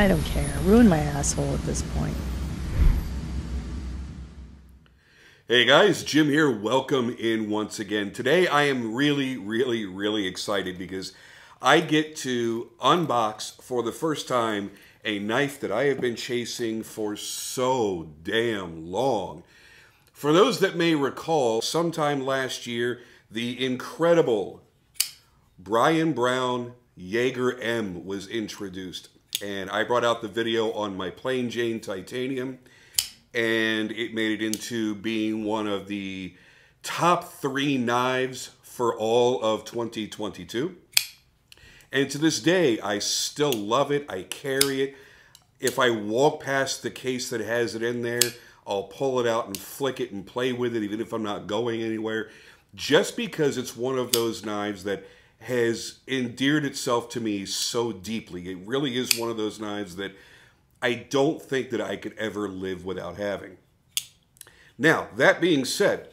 I don't care. Ruin my asshole at this point. Hey guys, Jim here. Welcome in once again. Today I am really, really, really excited because I get to unbox for the first time a knife that I have been chasing for so damn long. For those that may recall, sometime last year, the incredible Brian Brown Yeager M was introduced. And I brought out the video on my Plain Jane Titanium and it made it into being one of the top three knives for all of 2022. And to this day, I still love it. I carry it. If I walk past the case that has it in there, I'll pull it out and flick it and play with it, even if I'm not going anywhere. Just because it's one of those knives that has endeared itself to me so deeply. It really is one of those knives that I don't think that I could ever live without having. Now, that being said,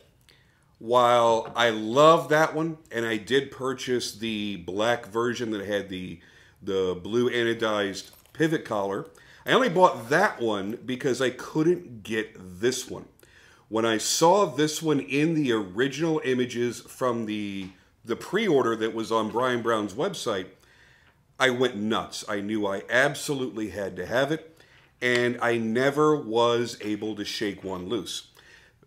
while I love that one, and I did purchase the black version that had the, the blue anodized pivot collar, I only bought that one because I couldn't get this one. When I saw this one in the original images from the, the pre-order that was on Brian Brown's website, I went nuts. I knew I absolutely had to have it and I never was able to shake one loose.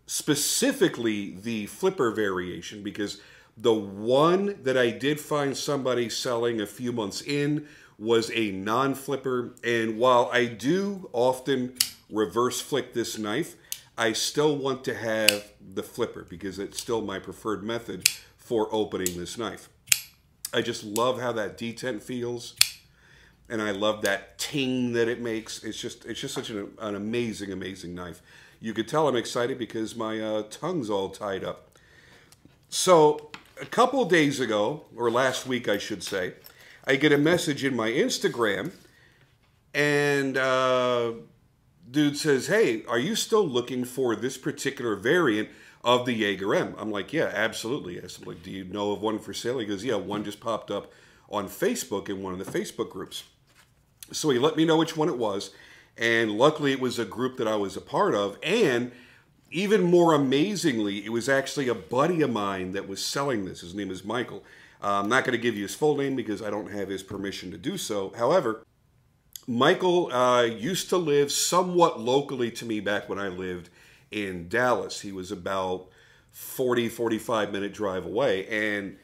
Specifically, the flipper variation, because the one that I did find somebody selling a few months in was a non flipper. And while I do often reverse flick this knife, I still want to have the flipper because it's still my preferred method for opening this knife. I just love how that detent feels and I love that ting that it makes. It's just it's just such an, an amazing, amazing knife. You could tell I'm excited because my uh, tongue's all tied up. So a couple days ago, or last week, I should say, I get a message in my Instagram, and uh, dude says, "Hey, are you still looking for this particular variant?" Of the Yeager M. I'm like, yeah, absolutely. I said, like, do you know of one for sale? He goes, yeah, one just popped up on Facebook in one of the Facebook groups. So he let me know which one it was. And luckily, it was a group that I was a part of. And even more amazingly, it was actually a buddy of mine that was selling this. His name is Michael. Uh, I'm not going to give you his full name because I don't have his permission to do so. However, Michael uh, used to live somewhat locally to me back when I lived in Dallas. He was about 40, 45 minute drive away. And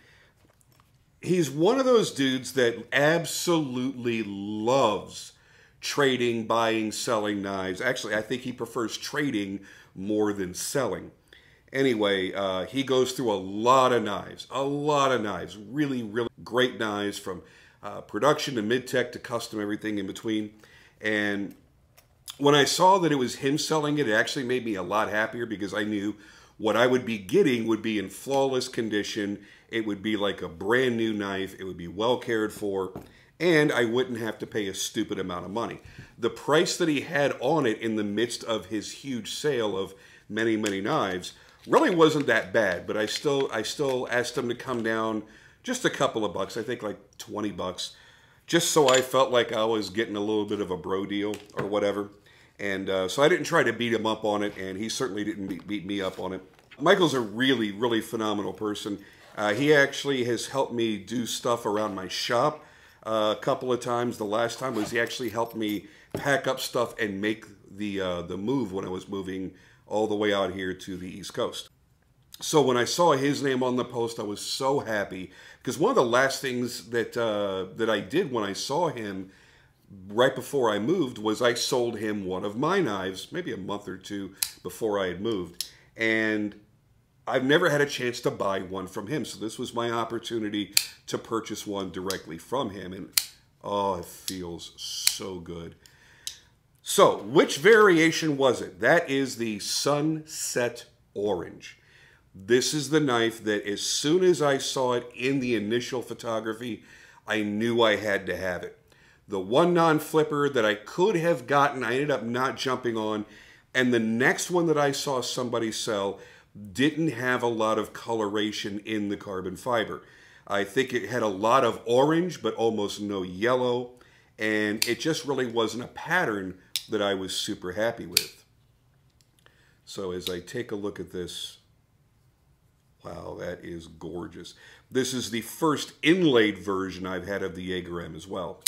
he's one of those dudes that absolutely loves trading, buying, selling knives. Actually, I think he prefers trading more than selling. Anyway, uh, he goes through a lot of knives, a lot of knives, really, really great knives from uh, production to mid-tech to custom, everything in between. And when I saw that it was him selling it, it actually made me a lot happier because I knew what I would be getting would be in flawless condition. It would be like a brand new knife. It would be well cared for. And I wouldn't have to pay a stupid amount of money. The price that he had on it in the midst of his huge sale of many, many knives really wasn't that bad. But I still, I still asked him to come down just a couple of bucks. I think like 20 bucks. Just so I felt like I was getting a little bit of a bro deal or whatever. And uh, so I didn't try to beat him up on it, and he certainly didn't beat, me up on it. Michael's a really, really phenomenal person. Uh, he actually has helped me do stuff around my shop uh, a couple of times. The last time was he actually helped me pack up stuff and make the uh, the move when I was moving all the way out here to the East Coast. So when I saw his name on the post, I was so happy because one of the last things that uh, that I did when I saw him right before I moved was I sold him one of my knives, maybe a month or two before I had moved. And I've never had a chance to buy one from him. So this was my opportunity to purchase one directly from him. And oh, it feels so good. So which variation was it? That is the Sunset Orange. This is the knife that as soon as I saw it in the initial photography, I knew I had to have it. The one non-flipper that I could have gotten, I ended up not jumping on. And the next one that I saw somebody sell didn't have a lot of coloration in the carbon fiber. I think it had a lot of orange, but almost no yellow. and it just really wasn't a pattern that I was super happy with. So as I take a look at this, wow, that is gorgeous. This is the first inlaid version I've had of the Yeager M as well.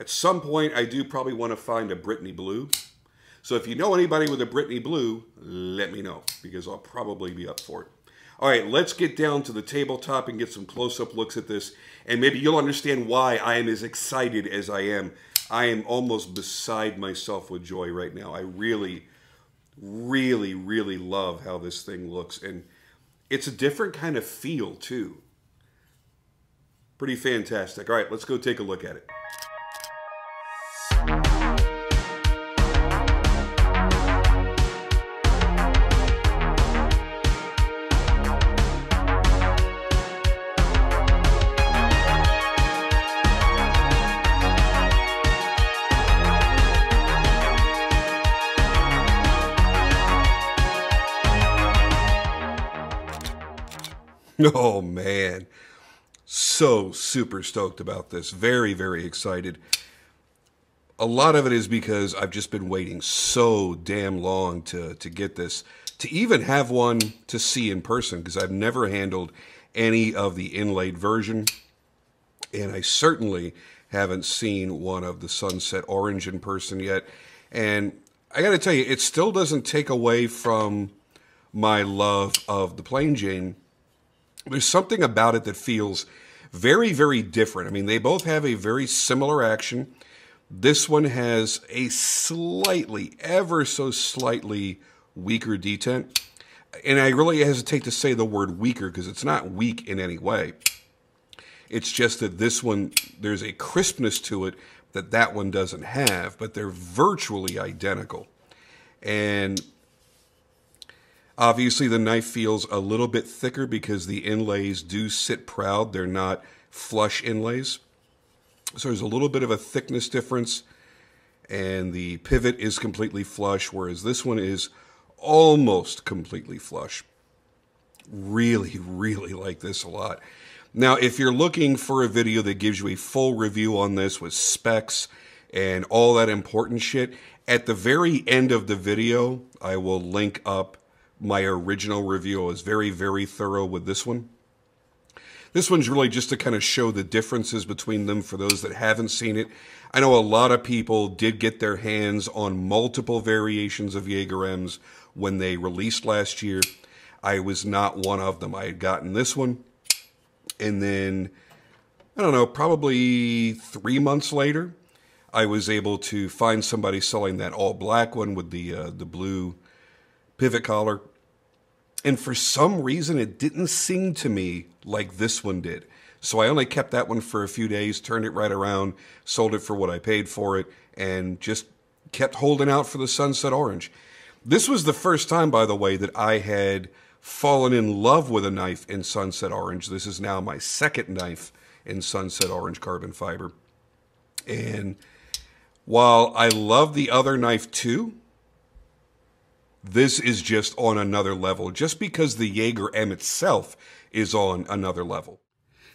At some point, I do probably want to find a Brittany Blue. So if you know anybody with a Brittany Blue, let me know, because I'll probably be up for it. All right, let's get down to the tabletop and get some close-up looks at this, and maybe you'll understand why I am as excited as I am. I am almost beside myself with joy right now. I really, really, really love how this thing looks, and it's a different kind of feel, too. Pretty fantastic. All right, let's go take a look at it. Oh man, so super stoked about this. Very, very excited. A lot of it is because I've just been waiting so damn long to to get this, to even have one to see in person because I've never handled any of the inlaid version, and I certainly haven't seen one of the Sunset Orange in person yet. And I got to tell you, it still doesn't take away from my love of the Plain Jane there's something about it that feels very, very different. I mean, they both have a very similar action. This one has a slightly, ever so slightly weaker detent. And I really hesitate to say the word weaker because it's not weak in any way. It's just that this one, there's a crispness to it that that one doesn't have, but they're virtually identical. And Obviously, the knife feels a little bit thicker because the inlays do sit proud. They're not flush inlays. So there's a little bit of a thickness difference. And the pivot is completely flush, whereas this one is almost completely flush. Really, really like this a lot. Now, if you're looking for a video that gives you a full review on this with specs and all that important shit, at the very end of the video, I will link up my original review. I was very, very thorough with this one. This one's really just to kind of show the differences between them for those that haven't seen it. I know a lot of people did get their hands on multiple variations of Yeager M's when they released last year. I was not one of them. I had gotten this one. And then, I don't know, probably three months later, I was able to find somebody selling that all black one with the uh, the blue pivot collar. And for some reason, it didn't sing to me like this one did. So I only kept that one for a few days, turned it right around, sold it for what I paid for it, and just kept holding out for the Sunset Orange. This was the first time, by the way, that I had fallen in love with a knife in Sunset Orange. This is now my second knife in Sunset Orange carbon fiber. And while I love the other knife too, this is just on another level, just because the Yeager M itself is on another level.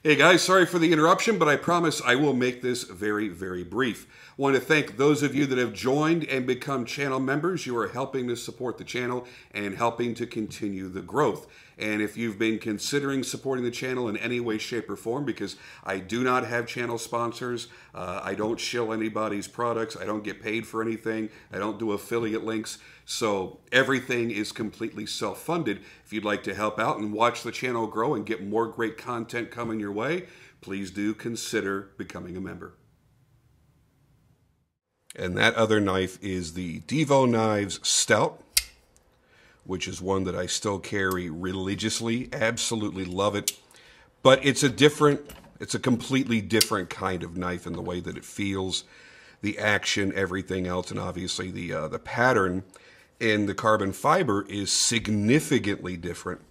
Hey guys, sorry for the interruption, but I promise I will make this very, very brief. I want to thank those of you that have joined and become channel members. You are helping to support the channel and helping to continue the growth. And if you've been considering supporting the channel in any way, shape, or form, because I do not have channel sponsors, uh, I don't shill anybody's products, I don't get paid for anything, I don't do affiliate links. So everything is completely self funded. If you'd like to help out and watch the channel grow and get more great content coming your way, please do consider becoming a member. And that other knife is the Devo Knives Stout which is one that I still carry religiously. Absolutely love it. But it's a different, it's a completely different kind of knife in the way that it feels, the action, everything else, and obviously the uh, the pattern in the carbon fiber is significantly different.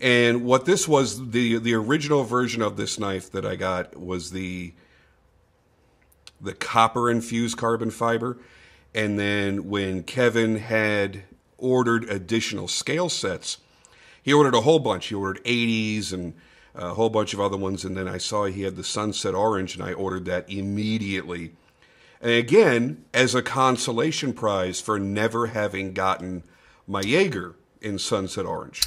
And what this was, the the original version of this knife that I got was the the copper infused carbon fiber. And then when Kevin had ordered additional scale sets. He ordered a whole bunch. He ordered 80s and a whole bunch of other ones, and then I saw he had the Sunset Orange, and I ordered that immediately. And again, as a consolation prize for never having gotten my Yeager in Sunset Orange.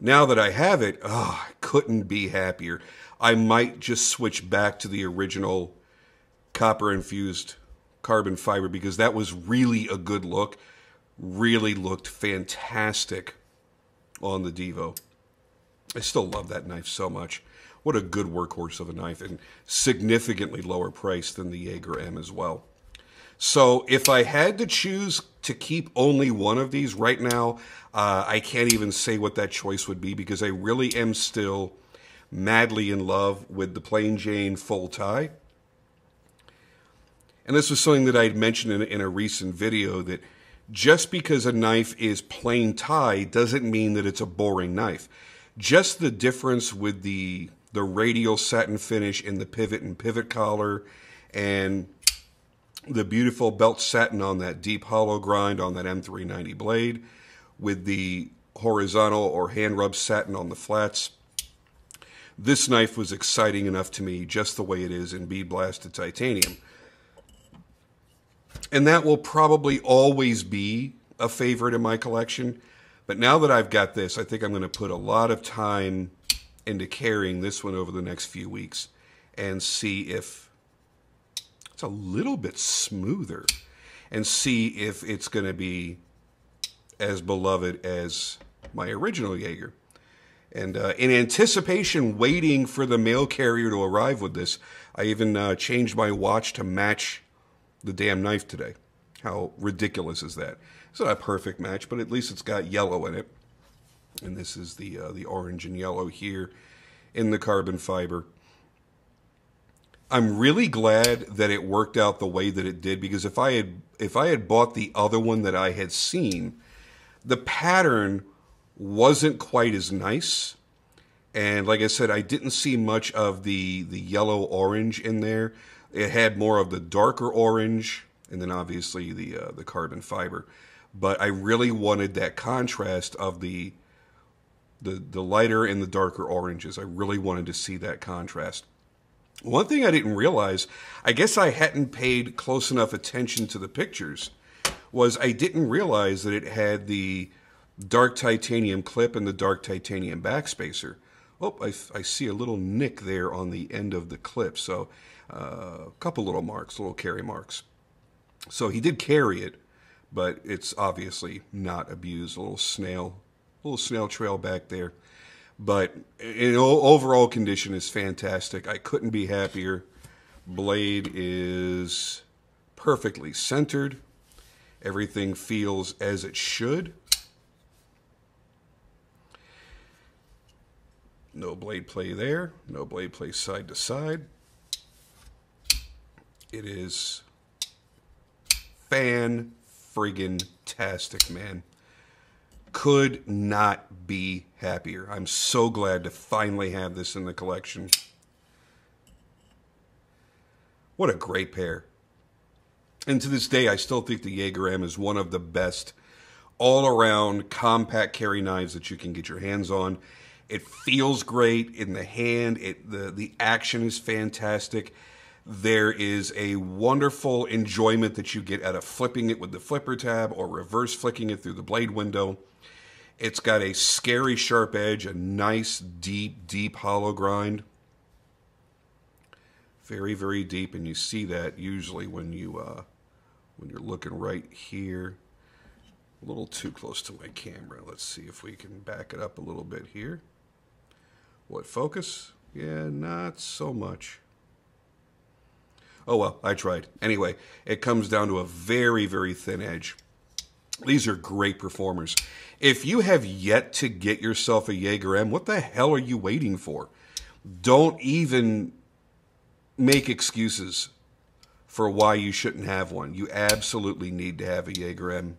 Now that I have it, oh, I couldn't be happier. I might just switch back to the original copper infused carbon fiber because that was really a good look. Really looked fantastic on the Devo. I still love that knife so much. What a good workhorse of a knife and significantly lower price than the Yeager M as well. So if I had to choose to keep only one of these right now, uh, I can't even say what that choice would be because I really am still madly in love with the Plain Jane full tie. And this was something that I had mentioned in, in a recent video that just because a knife is plain tie doesn't mean that it's a boring knife. Just the difference with the the radial satin finish in the pivot and pivot collar and the beautiful belt satin on that deep hollow grind on that M390 blade with the horizontal or hand rub satin on the flats. This knife was exciting enough to me just the way it is in bead blasted titanium. And that will probably always be a favorite in my collection. But now that I've got this, I think I'm going to put a lot of time into carrying this one over the next few weeks and see if it's a little bit smoother and see if it's going to be as beloved as my original Yeager. And uh, in anticipation, waiting for the mail carrier to arrive with this, I even uh, changed my watch to match the damn knife today. How ridiculous is that? It's not a perfect match, but at least it's got yellow in it. And this is the uh, the orange and yellow here in the carbon fiber. I'm really glad that it worked out the way that it did because if I had if I had bought the other one that I had seen, the pattern wasn't quite as nice. And like I said, I didn't see much of the the yellow orange in there. It had more of the darker orange, and then obviously the uh, the carbon fiber. But I really wanted that contrast of the the the lighter and the darker oranges. I really wanted to see that contrast. One thing I didn't realize, I guess I hadn't paid close enough attention to the pictures, was I didn't realize that it had the dark titanium clip and the dark titanium backspacer. Oh, I, I see a little nick there on the end of the clip. So a couple little marks, little carry marks. So he did carry it, but it's obviously not abused. A little snail, little snail trail back there. But in overall condition is fantastic. I couldn't be happier. Blade is perfectly centered. Everything feels as it should. No blade play there. No blade play side to side. It is fan friggin' tastic, man could not be happier. I'm so glad to finally have this in the collection. What a great pair. And to this day, I still think the Yeager M is one of the best all around compact carry knives that you can get your hands on. It feels great in the hand. It the the action is fantastic. There is a wonderful enjoyment that you get out of flipping it with the flipper tab or reverse flicking it through the blade window. It's got a scary sharp edge, a nice deep, deep hollow grind. Very, very deep, and you see that usually when you uh, when you're looking right here. A little too close to my camera. Let's see if we can back it up a little bit here. What focus? Yeah, not so much. Oh well, I tried. Anyway, it comes down to a very, very thin edge. These are great performers. If you have yet to get yourself a Yeager M, what the hell are you waiting for? Don't even make excuses for why you shouldn't have one. You absolutely need to have a Yeager M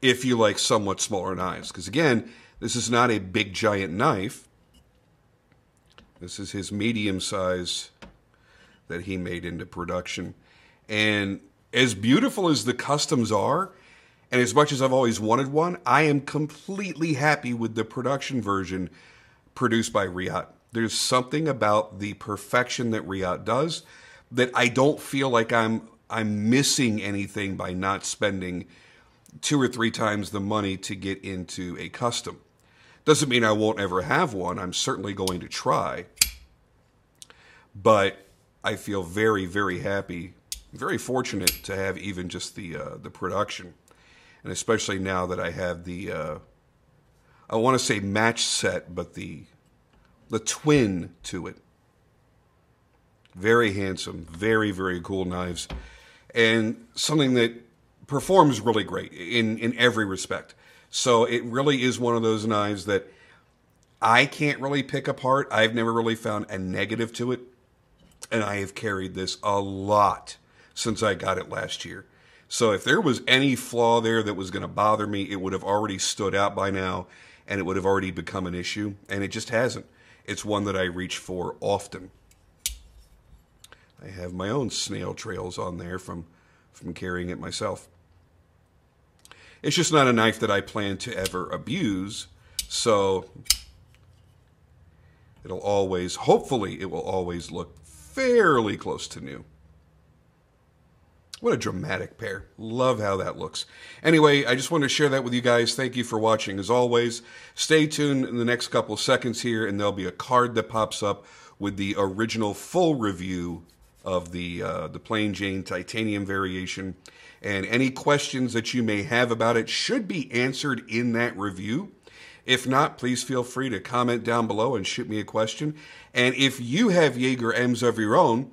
if you like somewhat smaller knives. Because again, this is not a big giant knife. This is his medium size that he made into production. And as beautiful as the customs are, and as much as I've always wanted one, I am completely happy with the production version produced by Reate. There's something about the perfection that Reate does that I don't feel like I'm I'm missing anything by not spending two or three times the money to get into a custom. Doesn't mean I won't ever have one. I'm certainly going to try. But I feel very, very happy, very fortunate to have even just the uh, the production, and especially now that I have the uh, I want to say match set, but the the twin to it. Very handsome, very very cool knives, and something that performs really great in in every respect. So it really is one of those knives that I can't really pick apart. I've never really found a negative to it and I have carried this a lot since I got it last year. So if there was any flaw there that was going to bother me, it would have already stood out by now and it would have already become an issue, and it just hasn't. It's one that I reach for often. I have my own snail trails on there from from carrying it myself. It's just not a knife that I plan to ever abuse, so it'll always, hopefully, it will always look fairly close to new. What a dramatic pair. Love how that looks. Anyway, I just wanted to share that with you guys. Thank you for watching. As always, stay tuned in the next couple seconds here, and there'll be a card that pops up with the original full review of the uh, the plain Jane titanium variation. And any questions that you may have about it should be answered in that review. If not, please feel free to comment down below and shoot me a question. And if you have Yeager M's of your own,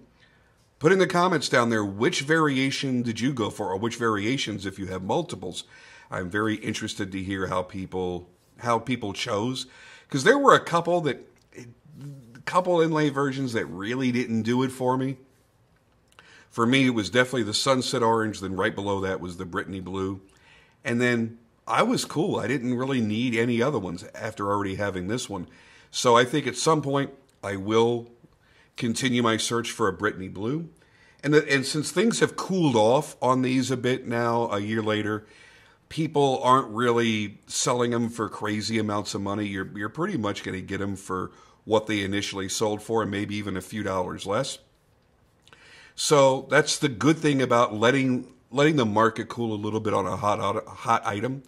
put in the comments down there which variation did you go for, or which variations if you have multiples. I'm very interested to hear how people how people chose because there were a couple that a couple inlay versions that really didn't do it for me. For me, it was definitely the Sunset Orange. Then right below that was the Brittany Blue, and then I was cool. I didn't really need any other ones after already having this one. So I think at some point I will continue my search for a Brittany Blue. And, and since things have cooled off on these a bit now, a year later, people aren't really selling them for crazy amounts of money. You're, you're pretty much going to get them for what they initially sold for and maybe even a few dollars less. So that's the good thing about letting letting the market cool a little bit on a hot hot item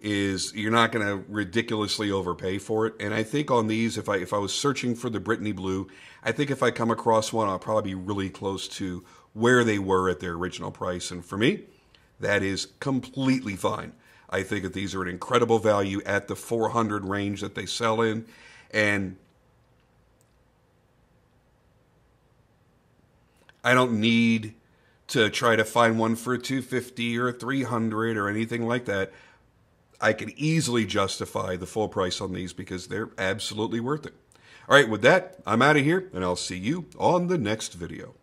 is you're not going to ridiculously overpay for it. And I think on these, if I if I was searching for the Brittany Blue, I think if I come across one, I'll probably be really close to where they were at their original price. And for me, that is completely fine. I think that these are an incredible value at the 400 range that they sell in, and I don't need to try to find one for 250 or 300 or anything like that. I can easily justify the full price on these because they're absolutely worth it. All right, with that, I'm out of here, and I'll see you on the next video.